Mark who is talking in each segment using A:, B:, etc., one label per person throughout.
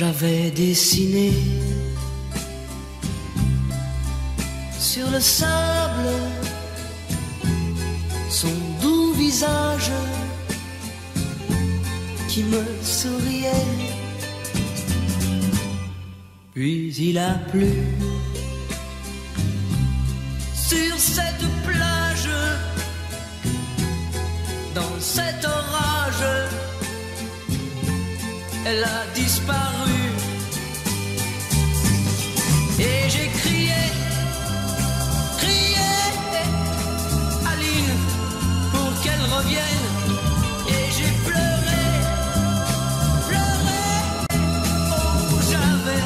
A: j'avais dessiné sur le sable son doux visage qui me souriait. Puis il a plu sur cette elle a disparu. Et j'ai crié, crié, Aline, pour qu'elle revienne. Et j'ai pleuré, pleuré, oh j'avais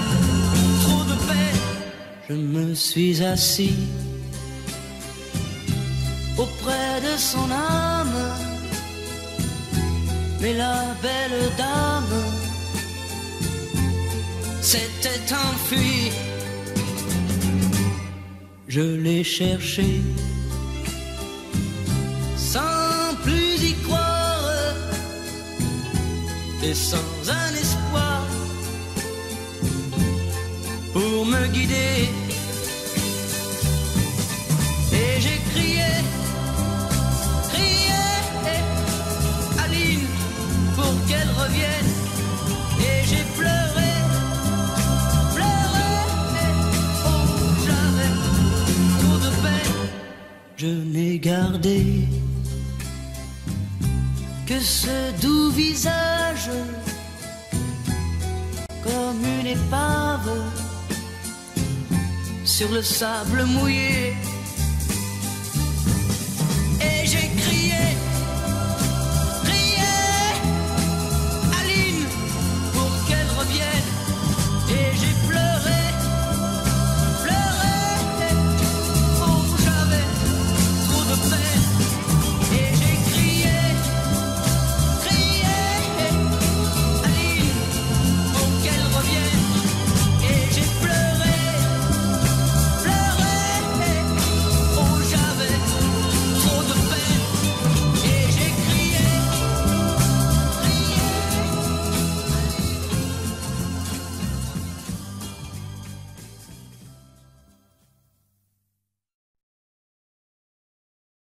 A: trop de peine. Je me suis assis auprès de son âme. Mais la belle dame s'était enfuie. Je l'ai cherchée sans plus y croire et sans un espoir pour me guider. que ce doux visage comme une épave sur le sable mouillé. Et j'ai crié.